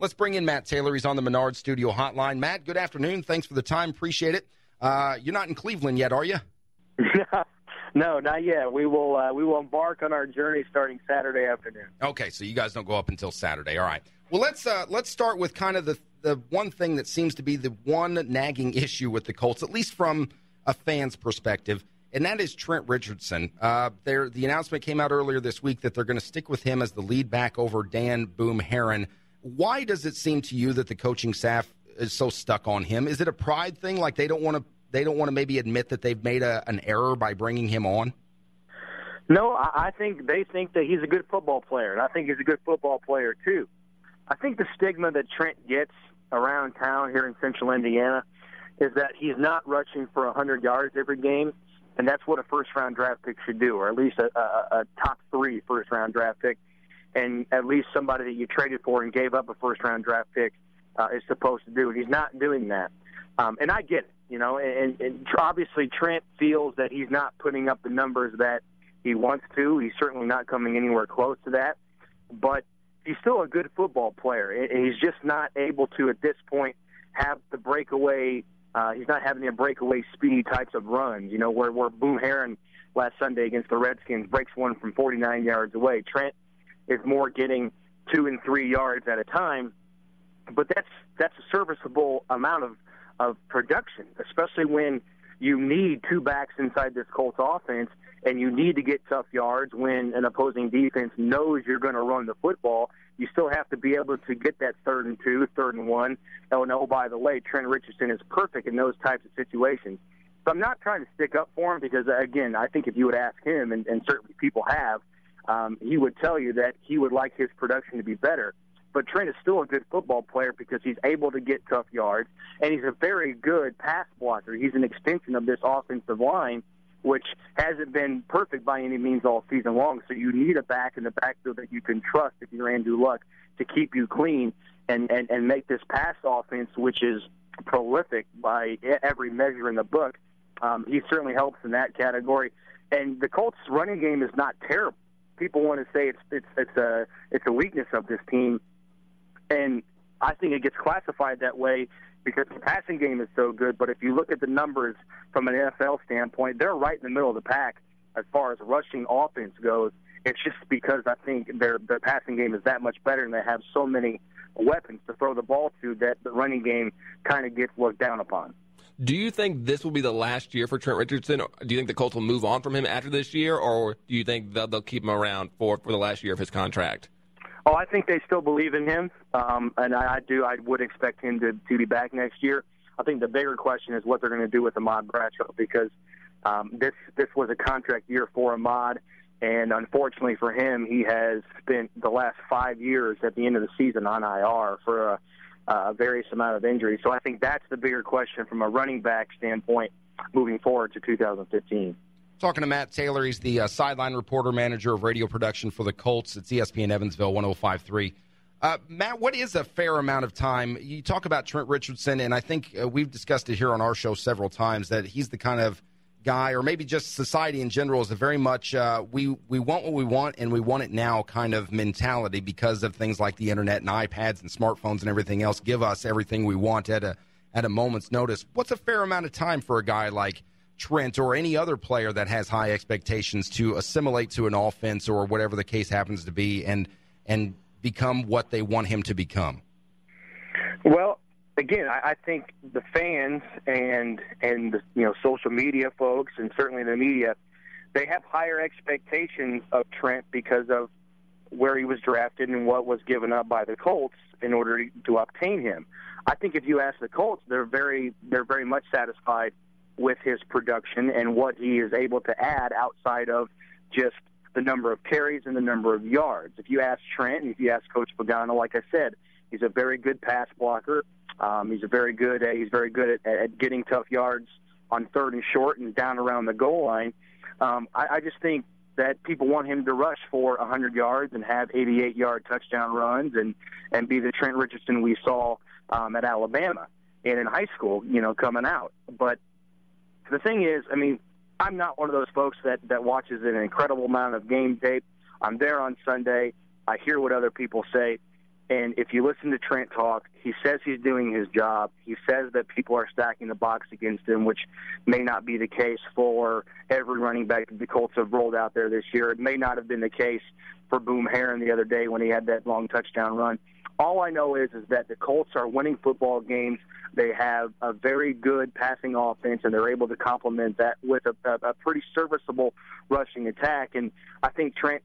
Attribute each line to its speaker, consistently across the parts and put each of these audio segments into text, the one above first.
Speaker 1: Let's bring in Matt Taylor. He's on the Menard Studio Hotline. Matt, good afternoon. Thanks for the time. Appreciate it. Uh, you're not in Cleveland yet, are you?
Speaker 2: no, not yet. We will uh, we will embark on our journey starting Saturday afternoon.
Speaker 1: Okay, so you guys don't go up until Saturday. All right. Well, let's uh, let's start with kind of the the one thing that seems to be the one nagging issue with the Colts, at least from a fan's perspective, and that is Trent Richardson. Uh, there, the announcement came out earlier this week that they're going to stick with him as the lead back over Dan Boom Herron. Why does it seem to you that the coaching staff is so stuck on him? Is it a pride thing? Like they don't want to they don't want to maybe admit that they've made a, an error by bringing him on?
Speaker 2: No, I think they think that he's a good football player, and I think he's a good football player too. I think the stigma that Trent gets around town here in Central Indiana is that he's not rushing for 100 yards every game, and that's what a first round draft pick should do, or at least a, a, a top three first round draft pick, and at least somebody that you traded for and gave up a first round draft pick uh, is supposed to do. And he's not doing that. Um, and I get it, you know, and, and obviously Trent feels that he's not putting up the numbers that he wants to. He's certainly not coming anywhere close to that. But he's still a good football player. And he's just not able to, at this point, have the breakaway. Uh, he's not having the breakaway speedy types of runs, you know, where, where Boom Herron last Sunday against the Redskins breaks one from 49 yards away. Trent is more getting two and three yards at a time, but that's that's a serviceable amount of of production, especially when you need two backs inside this Colts offense and you need to get tough yards when an opposing defense knows you're going to run the football. You still have to be able to get that third and two, third and one. Oh, no, oh, by the way, Trent Richardson is perfect in those types of situations. So I'm not trying to stick up for him because, again, I think if you would ask him, and, and certainly people have, um, he would tell you that he would like his production to be better. But Trent is still a good football player because he's able to get tough yards, and he's a very good pass blocker. He's an extension of this offensive line, which hasn't been perfect by any means all season long. So you need a back in the backfield that you can trust if you're Andrew Luck to keep you clean and, and, and make this pass offense, which is prolific by every measure in the book. Um, he certainly helps in that category. And the Colts' running game is not terrible. People want to say it's it's it's a it's a weakness of this team and I think it gets classified that way because the passing game is so good. But if you look at the numbers from an NFL standpoint, they're right in the middle of the pack as far as rushing offense goes. It's just because I think their their passing game is that much better, and they have so many weapons to throw the ball to that the running game kind of gets looked down upon.
Speaker 3: Do you think this will be the last year for Trent Richardson? Do you think the Colts will move on from him after this year, or do you think they'll, they'll keep him around for, for the last year of his contract?
Speaker 2: Oh, I think they still believe in him, um, and I, I do. I would expect him to, to be back next year. I think the bigger question is what they're going to do with Ahmad Bradshaw because um, this this was a contract year for Ahmad, and unfortunately for him, he has spent the last five years at the end of the season on IR for a, a various amount of injuries. So I think that's the bigger question from a running back standpoint moving forward to 2015.
Speaker 1: Talking to Matt Taylor, he's the uh, sideline reporter manager of radio production for the Colts. It's ESPN Evansville 1053. Uh, Matt, what is a fair amount of time? You talk about Trent Richardson, and I think uh, we've discussed it here on our show several times that he's the kind of guy, or maybe just society in general, is a very much uh, we we want what we want and we want it now kind of mentality because of things like the internet and iPads and smartphones and everything else give us everything we want at a at a moment's notice. What's a fair amount of time for a guy like? Trent or any other player that has high expectations to assimilate to an offense or whatever the case happens to be and and become what they want him to become?
Speaker 2: Well, again, I, I think the fans and and the, you know social media folks and certainly the media, they have higher expectations of Trent because of where he was drafted and what was given up by the Colts in order to, obtain him. I think if you ask the Colts, they're very they're very much satisfied with his production and what he is able to add outside of just the number of carries and the number of yards. If you ask Trent and if you ask Coach Pagano, like I said, he's a very good pass blocker. Um, he's a very good. Uh, he's very good at, at getting tough yards on third and short and down around the goal line. Um, I, I just think that people want him to rush for 100 yards and have 88 yard touchdown runs and and be the Trent Richardson we saw um, at Alabama and in high school, you know, coming out. But the thing is, I mean, I'm not one of those folks that that watches an incredible amount of game tape. I'm there on Sunday. I hear what other people say. And if you listen to Trent talk, he says he's doing his job. He says that people are stacking the box against him, which may not be the case for every running back the Colts have rolled out there this year. It may not have been the case for Boom Herron the other day when he had that long touchdown run. All I know is is that the Colts are winning football games. They have a very good passing offense, and they're able to complement that with a, a, a pretty serviceable rushing attack. And I think Trent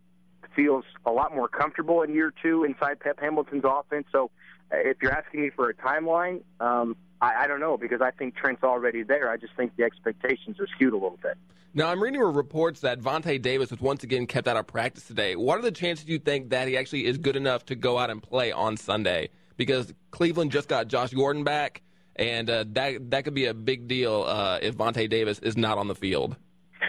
Speaker 2: feels a lot more comfortable in year two inside Pep Hamilton's offense. So uh, if you're asking me for a timeline, um, I, I don't know because I think Trent's already there. I just think the expectations are skewed a little bit.
Speaker 3: Now, I'm reading reports that Vontae Davis was once again kept out of practice today. What are the chances you think that he actually is good enough to go out and play on Sunday? Because Cleveland just got Josh Gordon back, and uh, that that could be a big deal uh, if Vontae Davis is not on the field.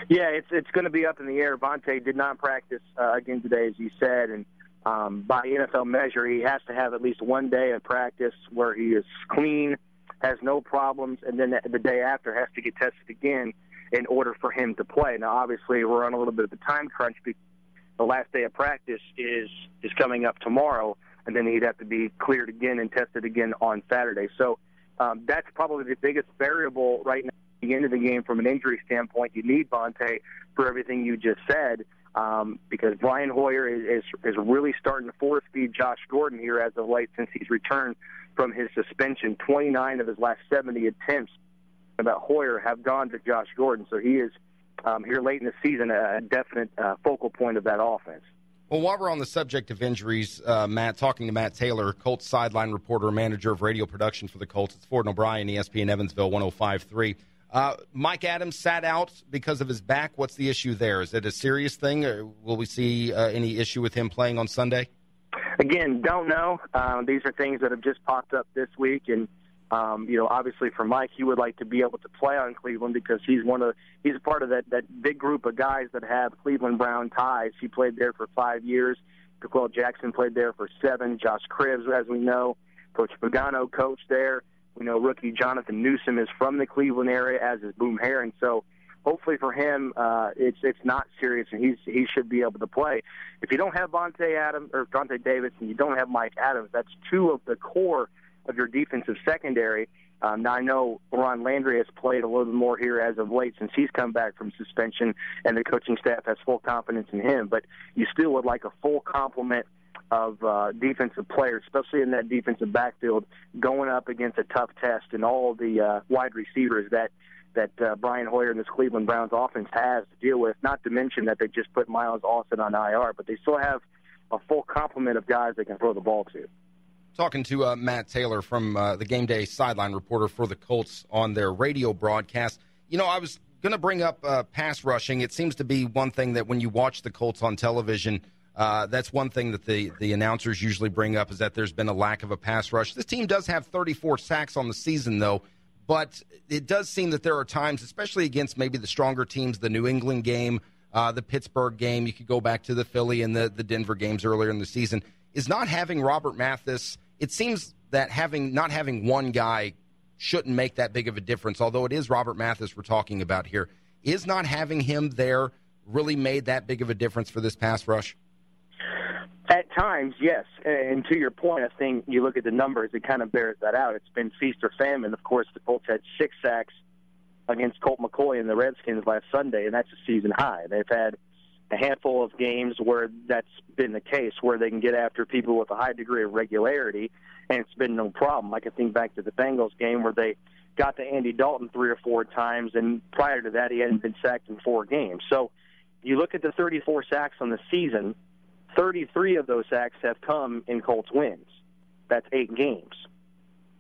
Speaker 2: Yeah, it's it's going to be up in the air. Vontae did not practice uh, again today, as you said, and um, by NFL measure, he has to have at least one day of practice where he is clean, has no problems, and then the day after has to get tested again in order for him to play. Now, obviously, we're on a little bit of a time crunch because the last day of practice is is coming up tomorrow, and then he'd have to be cleared again and tested again on Saturday. So um, that's probably the biggest variable right now the end of the game from an injury standpoint. You need Vontae for everything you just said um, because Brian Hoyer is, is is really starting to force feed Josh Gordon here as of late since he's returned from his suspension. 29 of his last 70 attempts about Hoyer have gone to Josh Gordon, so he is um, here late in the season a definite uh, focal point of that offense.
Speaker 1: Well, while we're on the subject of injuries, uh, Matt, talking to Matt Taylor, Colts sideline reporter, manager of radio production for the Colts. It's Ford and O'Bryan, ESPN Evansville, 105.3. Uh, Mike Adams sat out because of his back. What's the issue there? Is it a serious thing, or will we see uh, any issue with him playing on Sunday?
Speaker 2: Again, don't know. Um, these are things that have just popped up this week, and um, you know, obviously for Mike, he would like to be able to play on Cleveland because he's one of he's part of that that big group of guys that have Cleveland Brown ties. He played there for five years. D'Qwell Jackson played there for seven. Josh Cribbs, as we know, Coach Pagano coached there. We know rookie Jonathan Newsome is from the Cleveland area, as is Boom Herron. So hopefully for him, uh, it's it's not serious, and he's he should be able to play. If you don't have Vontae Adams or Vontae Davis, and you don't have Mike Adams, that's two of the core of your defensive secondary. Um, now I know Ron Landry has played a little bit more here as of late since he's come back from suspension, and the coaching staff has full confidence in him. But you still would like a full complement of uh, defensive players, especially in that defensive backfield, going up against a tough test, and all the uh, wide receivers that that uh, Brian Hoyer and this Cleveland Browns offense has to deal with. Not to mention that they just put Miles Austin on IR, but they still have a full complement of guys they can throw the ball to.
Speaker 1: Talking to uh, Matt Taylor from uh, the game day sideline reporter for the Colts on their radio broadcast. You know, I was going to bring up uh, pass rushing. It seems to be one thing that when you watch the Colts on television, uh, that's one thing that the, the announcers usually bring up is that there's been a lack of a pass rush. This team does have 34 sacks on the season, though, but it does seem that there are times, especially against maybe the stronger teams, the New England game, uh, the Pittsburgh game, you could go back to the Philly and the, the Denver games earlier in the season, is not having Robert Mathis. It seems that having not having one guy shouldn't make that big of a difference, although it is Robert Mathis we're talking about here. Is not having him there really made that big of a difference for this pass rush?
Speaker 2: Times, yes. And to your point, I think you look at the numbers, it kind of bears that out. It's been feast or famine. Of course, the Colts had six sacks against Colt McCoy and the Redskins last Sunday, and that's a season high. They've had a handful of games where that's been the case, where they can get after people with a high degree of regularity, and it's been no problem. I think back to the Bengals game where they got to Andy Dalton three or four times, and prior to that, he hadn't been sacked in four games. So you look at the 34 sacks on the season – 33 of those sacks have come in Colts wins. That's eight games.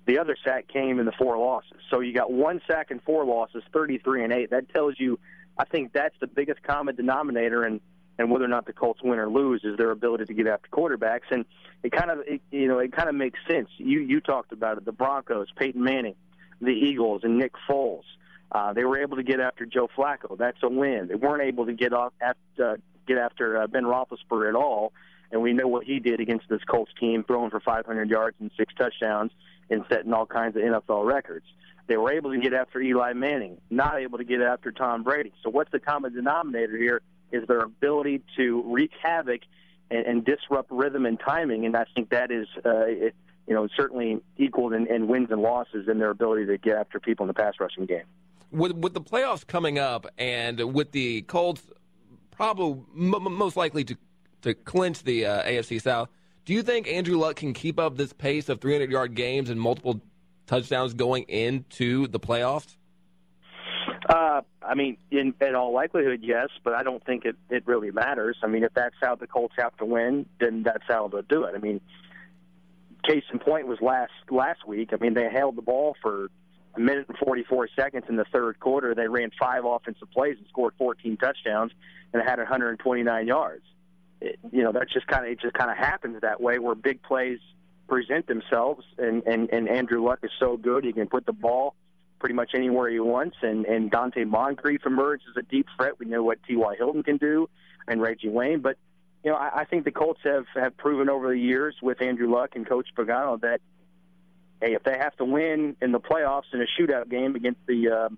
Speaker 2: The other sack came in the four losses. So you got one sack and four losses, 33 and eight. That tells you, I think that's the biggest common denominator and and whether or not the Colts win or lose is their ability to get after quarterbacks. And it kind of, it, you know, it kind of makes sense. You you talked about it. The Broncos, Peyton Manning, the Eagles, and Nick Foles. Uh, they were able to get after Joe Flacco. That's a win. They weren't able to get off at, uh, get after uh, Ben Roethlisberger at all. And we know what he did against this Colts team, throwing for 500 yards and six touchdowns and setting all kinds of NFL records. They were able to get after Eli Manning, not able to get after Tom Brady. So what's the common denominator here is their ability to wreak havoc and, and disrupt rhythm and timing. And I think that is, uh, you know, certainly equaled in, in wins and losses in their ability to get after people in the pass rushing game.
Speaker 3: With with the playoffs coming up, and with the Colts probably m- most likely to to clinch the uh, AFC South, do you think Andrew Luck can keep up this pace of 300 yard games and multiple touchdowns going into the playoffs?
Speaker 2: Uh, I mean, in, in all likelihood, yes, but I don't think it, it really matters. I mean, if that's how the Colts have to win, then that's how they'll do it. I mean, case in point was last last week. I mean, they held the ball for a minute and 44 seconds in the third quarter. They ran five offensive plays and scored 14 touchdowns and had 129 yards. It, you know, that's just kind of it just kind of happens that way where big plays present themselves, and and and Andrew Luck is so good he can put the ball pretty much anywhere he wants. And and Donte Moncrief emerged as a deep threat. We know what T.Y. Hilton can do, and Reggie Wayne. But you know, I, I think the Colts have have proven over the years with Andrew Luck and Coach Pagano that hey, if they have to win in the playoffs in a shootout game against the uh,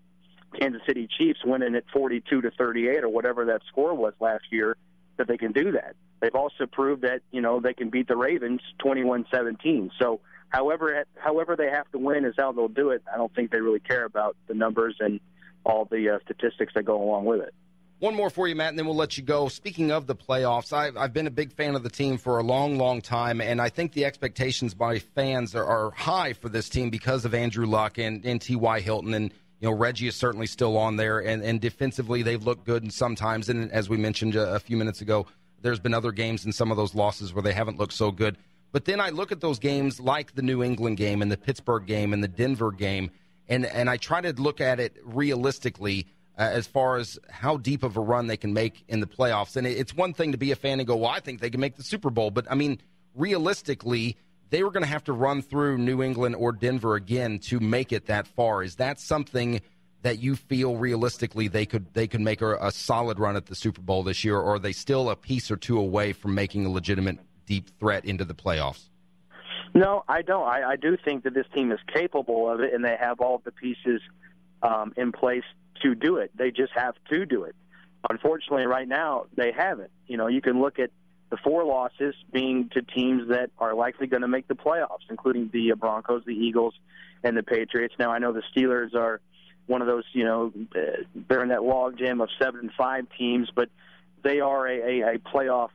Speaker 2: Kansas City Chiefs, winning at 42 to 38 or whatever that score was last year, that they can do that. They've also proved that you know they can beat the Ravens 21-17. So however however they have to win is how they'll do it. I don't think they really care about the numbers and all the uh, statistics that go along with it.
Speaker 1: One more for you, Matt, and then we'll let you go. Speaking of the playoffs, I've, I've been a big fan of the team for a long, long time, and I think the expectations by fans are, are high for this team because of Andrew Luck and, and T.Y. Hilton. And, you know, Reggie is certainly still on there, and, and defensively, they've looked good and sometimes. And as we mentioned a, a few minutes ago, there's been other games and some of those losses where they haven't looked so good. But then I look at those games like the New England game and the Pittsburgh game and the Denver game, and, and I try to look at it realistically uh, as far as how deep of a run they can make in the playoffs. And it's one thing to be a fan and go, well, I think they can make the Super Bowl. But I mean, realistically, they were going to have to run through New England or Denver again to make it that far. Is that something that you feel realistically they could they could make a, a solid run at the Super Bowl this year, or are they still a piece or two away from making a legitimate deep threat into the playoffs?
Speaker 2: No, I don't. I, I do think that this team is capable of it, and they have all the pieces um, in place to do it. They just have to do it. Unfortunately, right now they haven't. You know, you can look at the four losses being to teams that are likely going to make the playoffs, including the Broncos, the Eagles, and the Patriots. Now, I know the Steelers are one of those. You know, they're in that log jam of seven and five teams, but they are a, a, a playoff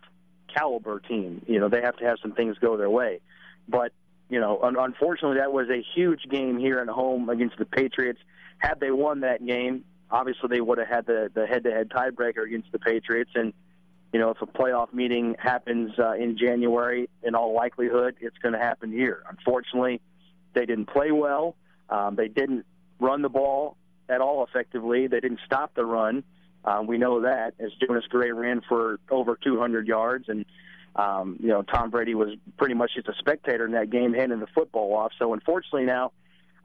Speaker 2: caliber team. You know, they have to have some things go their way. But you know, un- unfortunately, that was a huge game here at home against the Patriots. Had they won that game, obviously they would have had the the head-to-head tiebreaker against the Patriots. And you know, if a playoff meeting happens uh, in January, in all likelihood, it's going to happen here. Unfortunately, they didn't play well. Um, they didn't run the ball at all effectively. They didn't stop the run. Um, we know that as Jonas Gray ran for over 200 yards, and um, you know Tom Brady was pretty much just a spectator in that game, handing the football off. So unfortunately now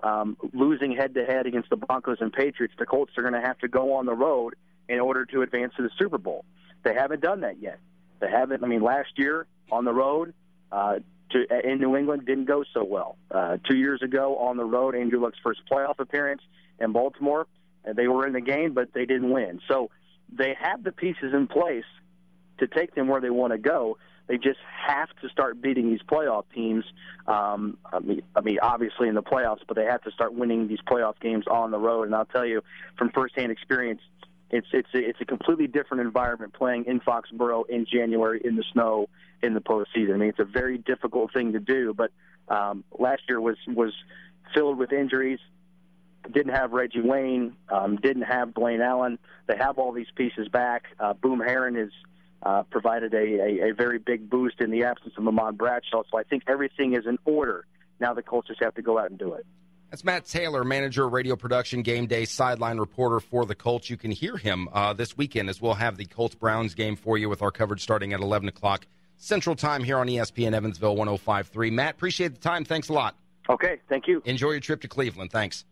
Speaker 2: um, losing head to head against the Broncos and Patriots, the Colts are going to have to go on the road in order to advance to the Super Bowl. They haven't done that yet. They haven't. I mean, last year on the road uh, to in New England didn't go so well. Uh, two years ago on the road, Andrew Luck's first playoff appearance in Baltimore, they were in the game, but they didn't win. So they have the pieces in place to take them where they want to go. They just have to start beating these playoff teams. Um, I mean, I mean, obviously in the playoffs, but they have to start winning these playoff games on the road. And I'll tell you from firsthand experience, it's it's a, it's a completely different environment playing in Foxborough in January in the snow in the postseason. I mean, it's a very difficult thing to do. But um, last year was was filled with injuries. Didn't have Reggie Wayne. Um, didn't have Dwayne Allen. They have all these pieces back. Uh, Boom Herron is uh, provided a, a, a very big boost in the absence of Ahmad Bradshaw. So I think everything is in order. Now the Colts just have to go out and do it.
Speaker 1: That's Matt Taylor, manager of radio production, game day sideline reporter for the Colts. You can hear him uh, this weekend as we'll have the Colts Browns game for you with our coverage starting at 11 o'clock Central Time here on ESPN Evansville 1053. Matt, appreciate the time. Thanks a lot.
Speaker 2: Okay, thank you.
Speaker 1: Enjoy your trip to Cleveland. Thanks.